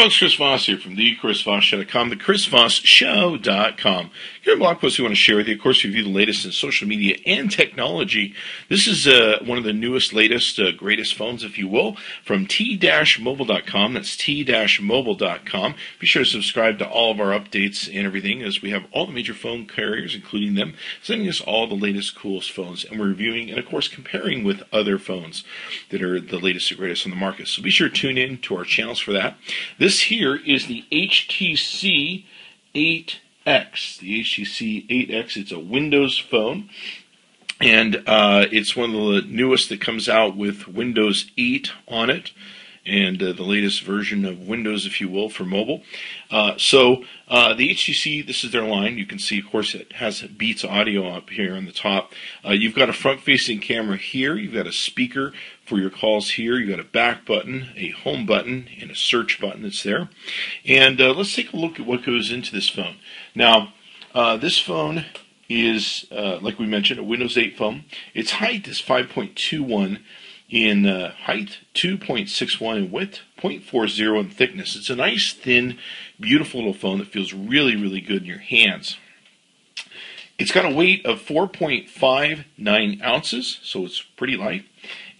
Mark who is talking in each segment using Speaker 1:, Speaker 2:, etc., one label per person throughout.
Speaker 1: Hi, folks. Chris Voss here from the ChrisVossShow.com, the ChrisVossShow.com. Here are blog we want to share with you. Of course, we review the latest in social media and technology. This is uh, one of the newest, latest, uh, greatest phones, if you will, from t-mobile.com. That's t-mobile.com. Be sure to subscribe to all of our updates and everything, as we have all the major phone carriers, including them, sending us all the latest, coolest phones, and we're reviewing and, of course, comparing with other phones that are the latest and greatest on the market. So be sure to tune in to our channels for that. This here is the HTC 8 X, the HTC 8X. It's a Windows phone, and uh, it's one of the newest that comes out with Windows 8 on it, and uh, the latest version of Windows, if you will, for mobile. Uh, so uh, the HTC, this is their line. You can see, of course, it has Beats audio up here on the top. Uh, you've got a front-facing camera here. You've got a speaker for your calls here. You've got a back button, a home button, and a search button that's there. And uh, let's take a look at what goes into this phone. Now, uh, this phone is, uh, like we mentioned, a Windows 8 phone. Its height is 5.21 in uh, height, 2.61 in width, 0.40 in thickness. It's a nice, thin, beautiful little phone that feels really, really good in your hands. It's got a weight of 4.59 ounces, so it's pretty light,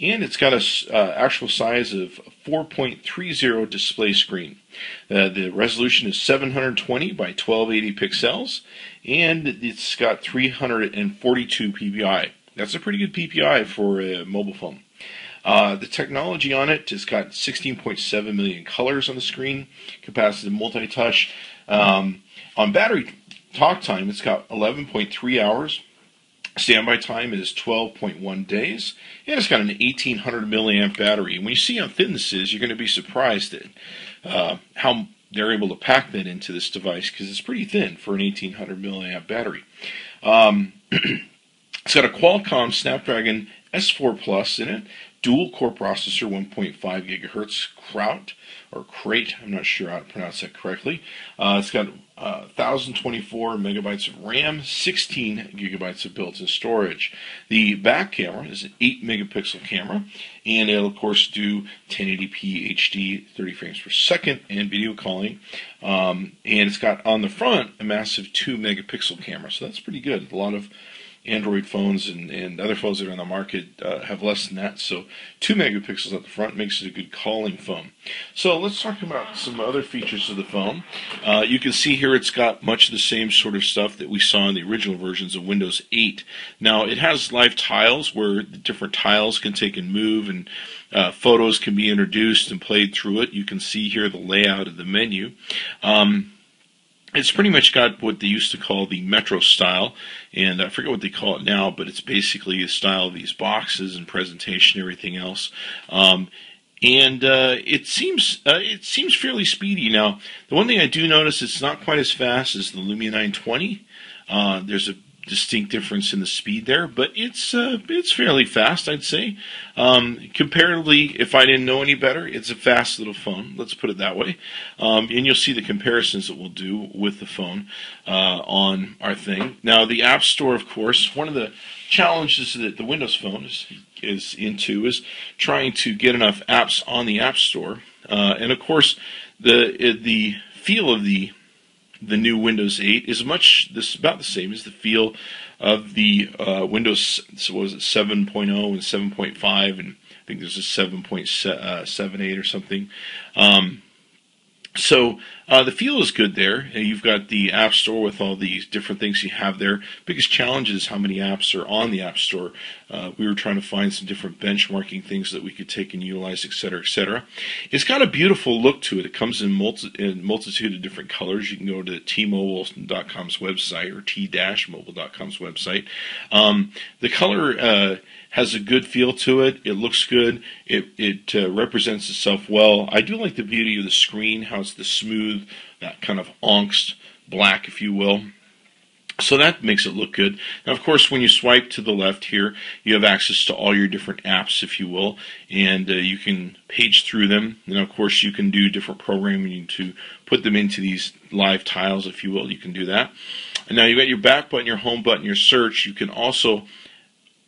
Speaker 1: and it's got a uh, actual size of 4.30 display screen. Uh, the resolution is 720 by 1280 pixels, and it's got 342 ppi. That's a pretty good PPI for a mobile phone. Uh, the technology on it has got 16.7 million colors on the screen, capacitive multi-touch. Um, on battery talk time, it's got 11.3 hours. Standby time is 12.1 days, and it's got an 1800 milliamp battery. And when you see how thin this is, you're going to be surprised at uh, how they're able to pack that into this device because it's pretty thin for an 1800 milliamp battery. Um, it's got a Qualcomm Snapdragon S4 Plus in it, dual core processor, 1.5 gigahertz Kraut or Crate. I'm not sure how to pronounce that correctly. Uh, it's got uh, 1024 megabytes of RAM, 16 gigabytes of built-in storage. The back camera is an 8 megapixel camera, and it'll of course do 1080p HD, 30 frames per second, and video calling. Um, and it's got on the front a massive 2 megapixel camera, so that's pretty good. A lot of Android phones and, and other phones that are on the market uh, have less than that. So, two megapixels at the front makes it a good calling phone. So, let's talk about some other features of the phone. Uh, you can see here it's got much of the same sort of stuff that we saw in the original versions of Windows 8. Now, it has live tiles where the different tiles can take and move, and uh, photos can be introduced and played through it. You can see here the layout of the menu. Um, it's pretty much got what they used to call the metro style, and I forget what they call it now, but it's basically the style of these boxes and presentation, and everything else. Um, and uh, it seems uh, it seems fairly speedy. Now, the one thing I do notice it's not quite as fast as the Lumia 920. Uh, there's a distinct difference in the speed there, but it's uh, it's fairly fast, I'd say. Um, comparatively, if I didn't know any better, it's a fast little phone. Let's put it that way. Um, and you'll see the comparisons that we'll do with the phone uh, on our thing. Now, the App Store, of course, one of the challenges that the Windows Phone is is into is trying to get enough apps on the App Store, uh, and of course, the the feel of the the new Windows 8 is much this about the same as the feel of the uh, Windows so was it 7.0 and 7.5 and I think there's a 7.78 uh, or something. Um, so uh, the feel is good there. You've got the App Store with all these different things you have there. Biggest challenge is how many apps are on the App Store. Uh, we were trying to find some different benchmarking things that we could take and utilize, et cetera, et cetera. It's got a beautiful look to it. It comes in, multi- in multitude of different colors. You can go to tmobile.com's website or t-mobile.com's website. Um, the color uh, has a good feel to it. It looks good. It it uh, represents itself well. I do like the beauty of the screen, how it's the smooth, that kind of onyx black, if you will. So that makes it look good. Now, of course, when you swipe to the left here, you have access to all your different apps, if you will, and uh, you can page through them. And of course, you can do different programming to put them into these live tiles, if you will. You can do that. And now you've got your back button, your home button, your search. You can also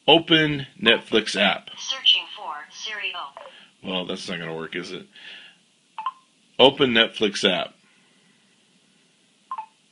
Speaker 1: Open Netflix app.
Speaker 2: Searching for.
Speaker 1: Well, that's not going to work, is it? Open Netflix app.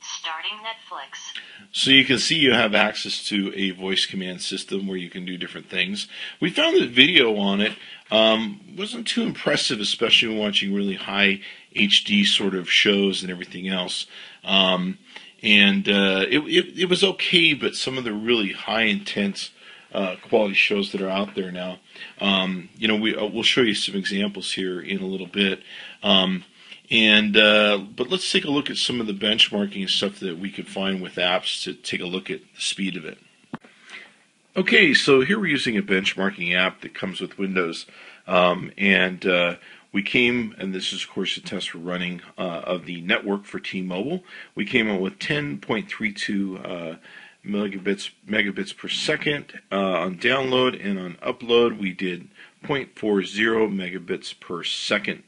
Speaker 2: Starting Netflix.
Speaker 1: So you can see you have access to a voice command system where you can do different things. We found that video on it um, wasn't too impressive, especially when watching really high HD sort of shows and everything else. Um, and uh, it, it, it was okay, but some of the really high intense uh, quality shows that are out there now. Um, you know, we uh, we'll show you some examples here in a little bit. Um, and uh, but let's take a look at some of the benchmarking stuff that we could find with apps to take a look at the speed of it. Okay, so here we're using a benchmarking app that comes with Windows, um, and uh, we came, and this is of course a test we're running uh, of the network for T-Mobile. We came out with 10.32 uh, megabits megabits per second uh, on download, and on upload we did 0.40 megabits per second.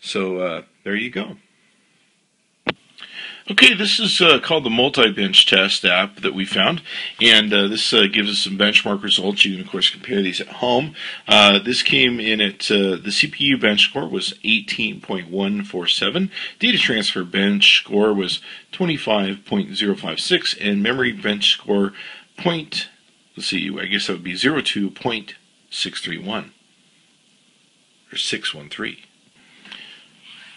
Speaker 1: So uh, there you go. Okay, this is uh, called the multi-bench test app that we found, and uh, this uh, gives us some benchmark results. You can, of course, compare these at home. Uh, this came in at uh, the CPU bench score was 18.147, data transfer bench score was 25.056, and memory bench score point. Let's see, I guess that would be 02.631 or 613.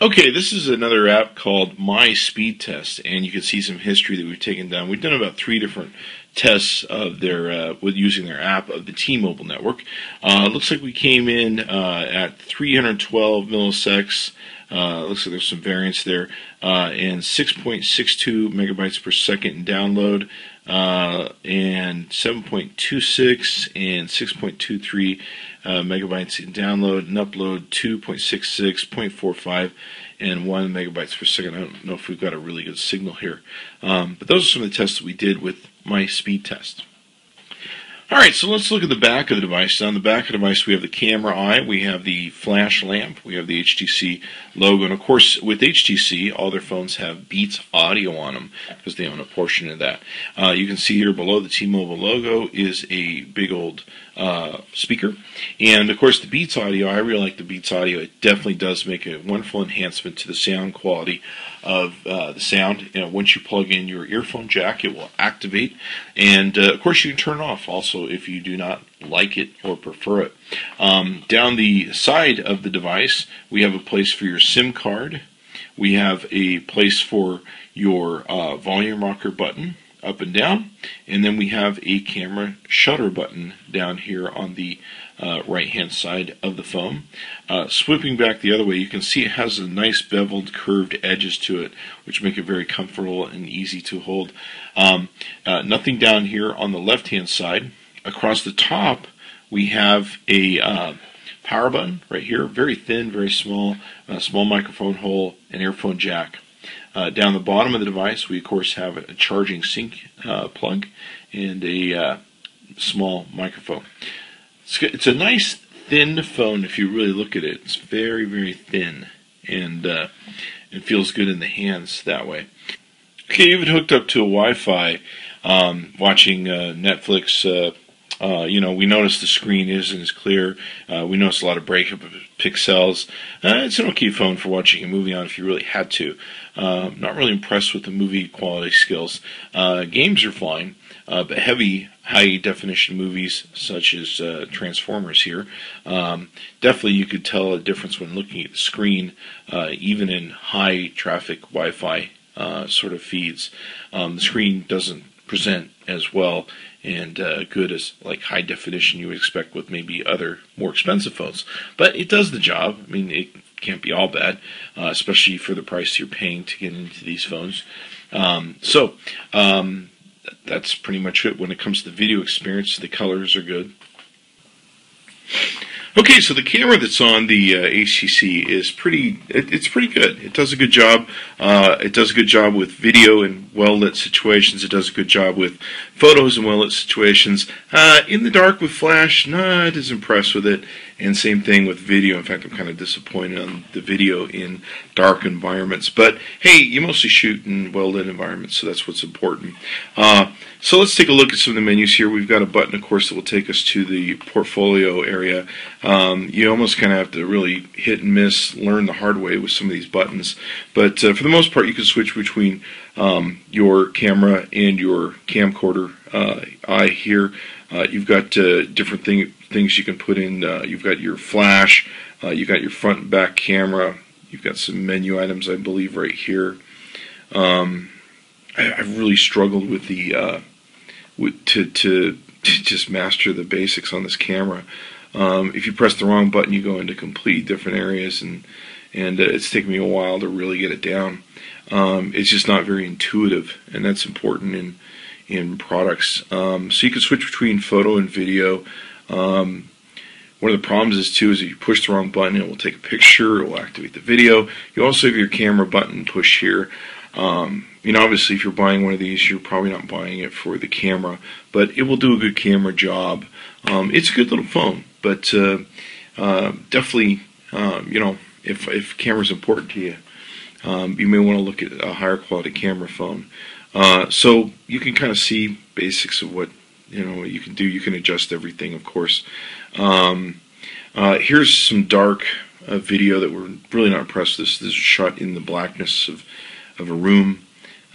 Speaker 1: Okay, this is another app called My Speed Test, and you can see some history that we've taken down. We've done about three different tests of their uh, with using their app of the T-Mobile network. Uh, looks like we came in uh, at 312 milliseconds. Uh, looks like there's some variance there, uh, and 6.62 megabytes per second download, uh, and 7.26 and 6.23 uh, megabytes in download and upload 2.66, 0.45, and 1 megabytes per second. I don't know if we've got a really good signal here. Um, but those are some of the tests that we did with my speed test. All right, so let's look at the back of the device. On the back of the device, we have the camera eye, we have the flash lamp, we have the HTC logo, and of course, with HTC, all their phones have Beats audio on them because they own a portion of that. Uh, you can see here below the T-Mobile logo is a big old uh, speaker, and of course, the Beats audio. I really like the Beats audio. It definitely does make a wonderful enhancement to the sound quality of uh, the sound. You know, once you plug in your earphone jack, it will activate, and uh, of course, you can turn off also if you do not like it or prefer it. Um, down the side of the device, we have a place for your SIM card. We have a place for your uh, volume rocker button up and down, and then we have a camera shutter button down here on the uh, right hand side of the phone. Uh, swooping back the other way, you can see it has a nice beveled, curved edges to it, which make it very comfortable and easy to hold. Um, uh, nothing down here on the left hand side. Across the top, we have a uh, power button right here, very thin, very small, uh, small microphone hole, an earphone jack. Uh, down the bottom of the device, we of course have a charging sync uh, plug and a uh, small microphone. It's, it's, a nice thin phone if you really look at it. It's very, very thin and uh, it feels good in the hands that way. Okay, even hooked up to a Wi-Fi, um, watching Netflix uh, uh, you know, we notice the screen isn't as clear. Uh, we notice a lot of breakup of pixels. Uh, it's an okay phone for watching a movie on if you really had to. Uh, not really impressed with the movie quality skills. Uh, games are fine, uh, but heavy, high definition movies such as Transformers here, um, definitely you could tell a difference when looking at the screen, even in high traffic Wi Fi sort of feeds. Um, the screen doesn't present as well and uh, good as like high definition you would expect with maybe other more expensive phones. But it does the job. I mean, it can't be all bad, uh, especially for the price you're paying to get into these phones. Um, so um, that's pretty much it when it comes to the video experience. The colors are good. Okay, so the camera that's on the uh, HTC is pretty. It, it's pretty good. It does a good job. Uh, it does a good job with video in well lit situations. It does a good job with photos in well lit situations. Uh, in the dark with flash, not as impressed with it. And same thing with video. In fact, I'm kind of disappointed on the video in dark environments. But hey, you mostly shoot in well lit environments, so that's what's important. So let's take a look at some of the menus here. We've got a button, of course, that will take us to the portfolio area. Um, you almost kind of have to really hit and miss, learn the hard way with some of these buttons. But uh, for the most part, you can switch between um, your camera and your camcorder uh, eye here. Uh, you've got uh, different thing, things you can put in. Uh, you've got your flash. Uh, you've got your front and back camera. You've got some menu items, I believe, right here. Um, I, have really struggled with the to, to just master the basics on this camera. Um, if you press the wrong button, you go into complete different areas, and and uh, it's taken me a while to really get it down. Um, it's just not very intuitive, and that's important in in products. Um, so you can switch between photo and video. Um, one of the problems is too is if you push the wrong button, it will take a picture, it will activate the video. You also have your camera button push here. Um, you know, obviously, if you're buying one of these, you're probably not buying it for the camera, but it will do a good camera job. Um, it's a good little phone, but uh, uh, definitely, um, you know, if if camera's important to you, um, you may want to look at a higher quality camera phone. Uh, so you can kind of see basics of what you know what you can do. You can adjust everything, of course. Um, uh, here's some dark uh, video that we're really not impressed with. This, this is shot in the blackness of of a room,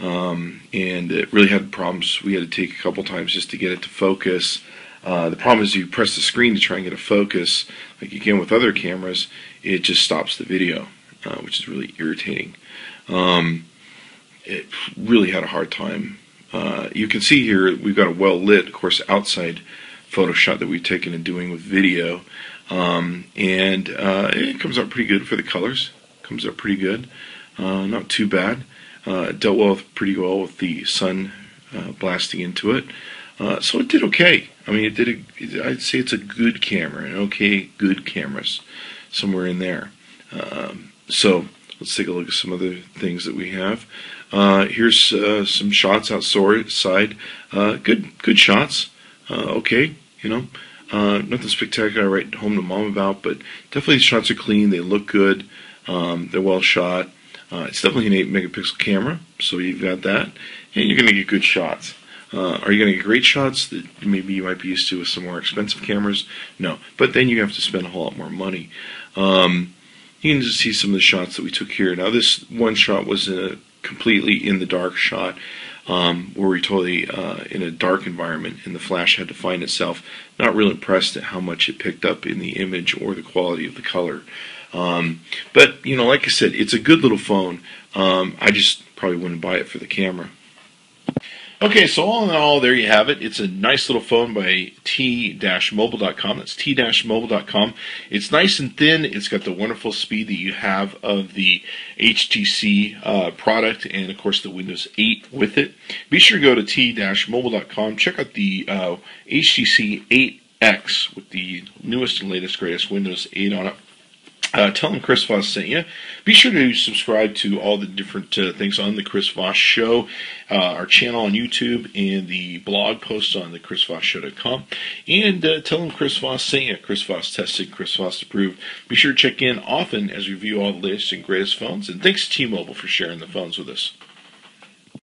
Speaker 1: um, and it really had problems. We had to take a couple times just to get it to focus. Uh, the problem is you press the screen to try and get a focus, like you can with other cameras, it just stops the video, uh, which is really irritating. Um, it really had a hard time. Uh, you can see here we've got a well lit, of course, outside photo shot that we've taken and doing with video, um, and uh, it comes out pretty good for the colors. Comes out pretty good, uh, not too bad. Uh, dealt well with, pretty well with the sun uh, blasting into it. Uh, so it did okay. I mean, it did. A, I'd say it's a good camera, an okay, good cameras, somewhere in there. Um, so let's take a look at some other things that we have. Uh, here's uh, some shots outside. Uh, good, good shots. okay, you know, nothing spectacular. I write home to mom about, but definitely the shots are clean. They look good. Um, they're well shot. Uh, it's definitely an 8 megapixel camera, so you've got that, and you're going to get good shots. Uh, are you going to get great shots that maybe you might be used to with some more expensive cameras? No, but then you have to spend a whole lot more money. Um, you can just see some of the shots that we took here. Now, this one shot was a completely in the dark shot. Um, where we totally uh, in a dark environment and the flash had to find itself. Not really impressed at how much it picked up in the image or the quality of the color. Um, but you know, like I said, it's a good little phone. Um, I just probably wouldn't buy it for the camera. Okay, so all in all, there you have it. It's a nice little phone by t-mobile.com. That's t-mobile.com. It's nice and thin. It's got the wonderful speed that you have of the HTC uh, product and, of course, the Windows 8 with it. Be sure to go to t-mobile.com. Check out the uh, HTC 8X with the newest and latest, greatest Windows 8 on it. Uh, tell them Chris Voss sent you. Be sure to subscribe to all the different uh, things on the Chris Voss Show, uh, our channel on YouTube, and the blog posts on the ChrisVossShow.com. And uh, tell them Chris Voss sent you. Chris Voss tested, Chris Voss approved. Be sure to check in often as we review all the latest and greatest phones. And thanks to T-Mobile for sharing the phones with us.